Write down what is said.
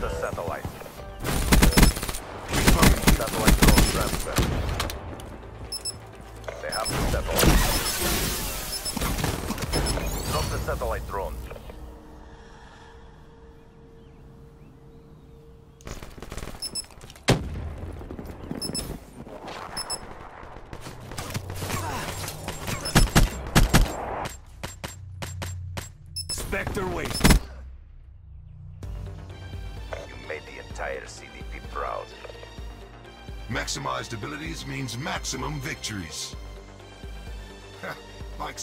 The satellite. Satellite code transfer. They have the satellite. Drop the satellite drone. Spectre waste. Entire CDP proud. Maximized abilities means maximum victories. like